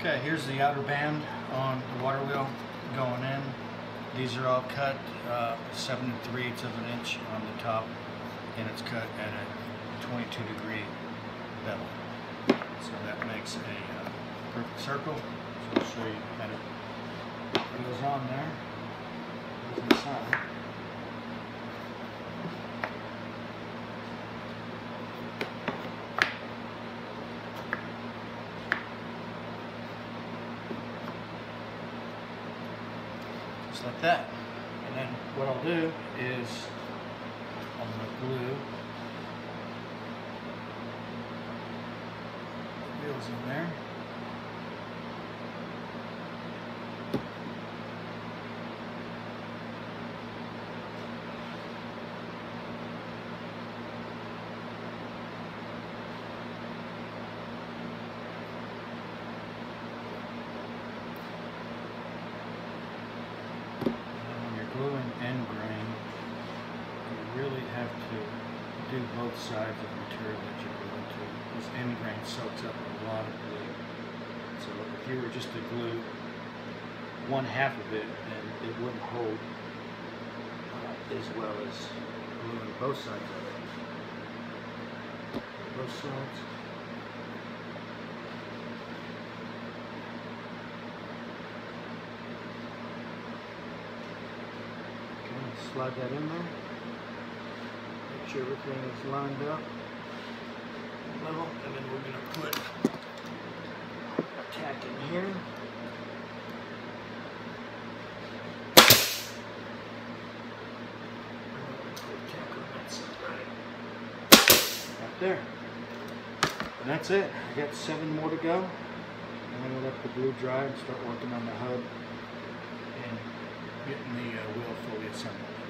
Okay, here's the outer band on the water wheel going in. These are all cut uh, 7 and 3 eighths of an inch on the top, and it's cut at a 22 degree bevel. So that makes a uh, perfect circle. So I'll show you kind of goes on there. Goes inside. Just like that. And then what I'll do is I'm gonna glue the wheels in there. And when you're gluing end grain, you really have to do both sides of the material that you're gluing to. This end grain soaks up a lot of glue. So if you were just to glue one half of it, then it wouldn't hold uh, as well as gluing both sides of it. Both sides. Slide that in there. Make sure everything is lined up. Level, and then we're gonna put a tack in here. Put tack on that side, right. Right there. And that's it. I got seven more to go. I'm gonna let the glue dry and start working on the hub and getting the uh, wheel fully assembled.